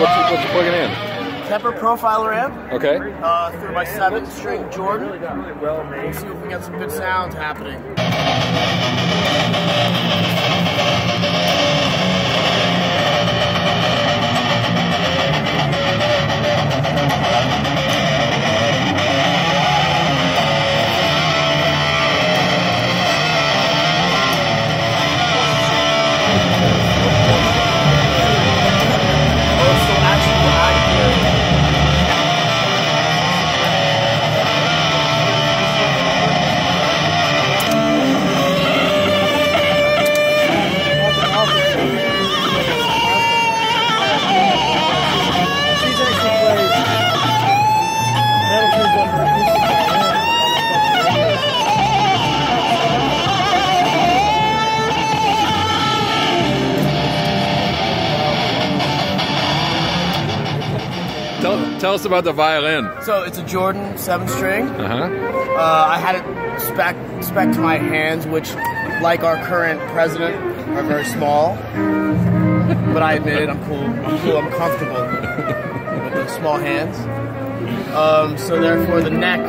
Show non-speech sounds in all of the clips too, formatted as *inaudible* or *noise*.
What's, what's plugging in? Kemper profiler amp. Okay. Uh, through my seventh string Jordan. Let's see if we can get some good sounds happening. Tell, us about the violin. So it's a Jordan seven string. Uh huh. Uh, I had it spec spec to my hands, which, like our current president, are very small. But I admit it, I'm cool. I'm cool. I'm comfortable with the small hands. Um, so therefore, the neck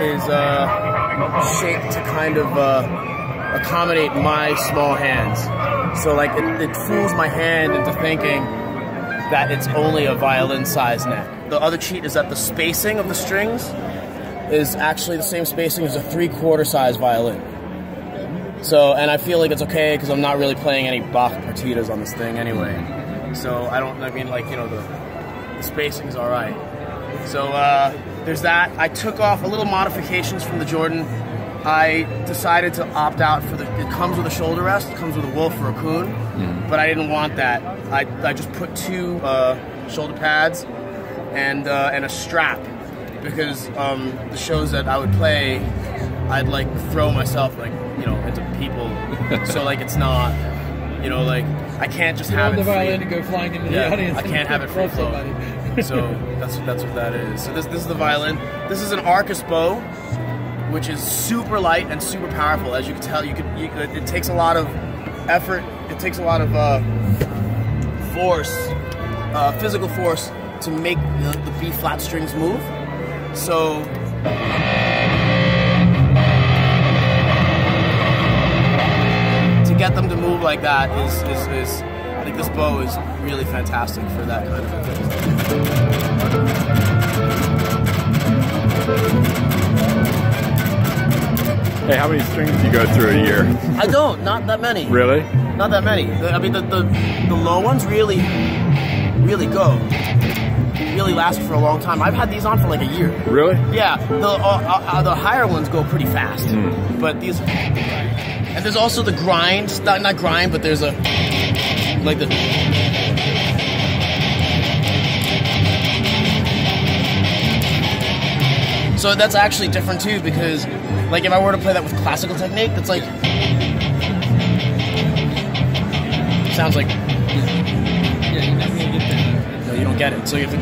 is uh, shaped to kind of uh, accommodate my small hands. So like it, it fools my hand into thinking that it's only a violin size neck. The other cheat is that the spacing of the strings is actually the same spacing as a three quarter size violin. So, and I feel like it's okay because I'm not really playing any Bach partitas on this thing anyway. So I don't, I mean, like, you know, the, the spacing's alright. So uh, there's that. I took off a little modifications from the Jordan. I decided to opt out for the, comes with a shoulder rest, it comes with a wolf or a Kun, but I didn't want that. I, I just put two uh, shoulder pads and, uh, and a strap because um, the shows that I would play, I'd like throw myself like you know into people. *laughs* so like it's not, you know, like I can't just You have it the violin free. to go flying into Yeah, the audience. I can't have it *laughs* free flow. somebody. so that's that's what that is. So this this is the violin. This is an Arcus bow, which is super light and super powerful. As you can tell, you could you, it takes a lot of effort. It takes a lot of uh, force, uh, physical force, to make the, the B flat strings move. So. To get them to move like that is, is, is I think this bow is really fantastic for that kind of thing. Hey, how many strings do you go through a year? I don't, not that many. Really? Not that many. I mean, the, the, the low ones really, really go. Really last for a long time. I've had these on for like a year. Really? Yeah, the uh, uh, the higher ones go pretty fast, but these and there's also the grind, not not grind, but there's a like the so that's actually different too because like if I were to play that with classical technique, that's like sounds like Yeah, you never get that. no, you don't get it. So you have to.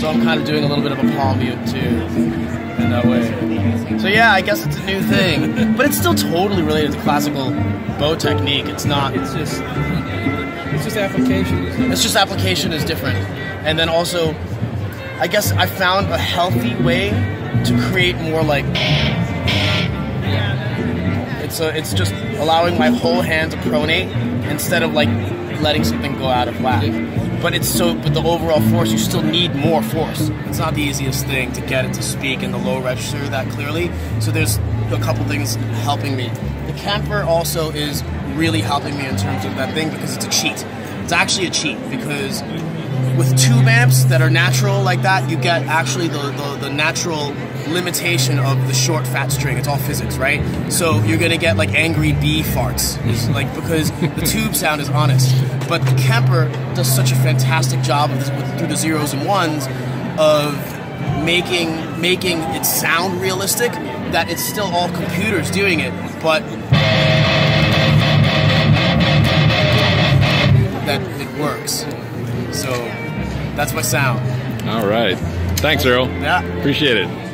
So I'm kind of doing a little bit of a palm mute too, in that way. So yeah, I guess it's a new thing, *laughs* but it's still totally related to classical bow technique. It's not. It's just, it's just application. it? It's just application is different, and then also, I guess I found a healthy way to create more like. It's a, it's just allowing my whole hand to pronate instead of like letting something go out of whack. But it's so, but the overall force, you still need more force. It's not the easiest thing to get it to speak in the low register that clearly. So there's a couple things helping me. The Kemper also is really helping me in terms of that thing because it's a cheat. It's actually a cheat because with tube amps that are natural like that, you get actually the, the, the natural limitation of the short fat string. It's all physics, right? So you're gonna get like angry bee farts, is mm-hmm. like because *laughs* the tube sound is honest. But the Kemper does such a fantastic job of this, with, through the zeros and ones of making making it sound realistic. That it's still all computers doing it, but that it works. So that's my sound. All right. Thanks, Earl. Yeah. Appreciate it.